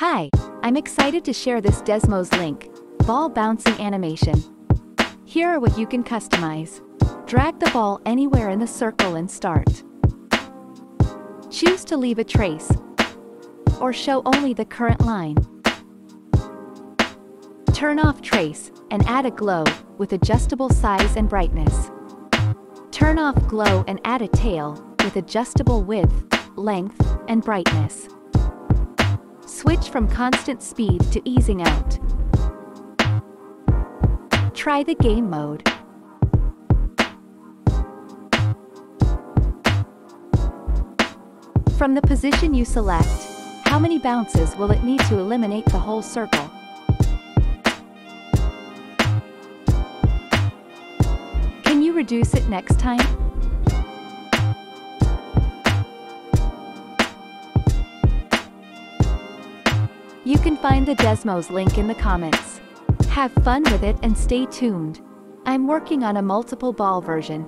Hi, I'm excited to share this Desmos Link, ball bouncing animation. Here are what you can customize. Drag the ball anywhere in the circle and start. Choose to leave a trace, or show only the current line. Turn off trace, and add a glow, with adjustable size and brightness. Turn off glow and add a tail, with adjustable width, length, and brightness. Switch from constant speed to easing out. Try the game mode. From the position you select, how many bounces will it need to eliminate the whole circle? Can you reduce it next time? You can find the Desmos link in the comments. Have fun with it and stay tuned. I'm working on a multiple ball version,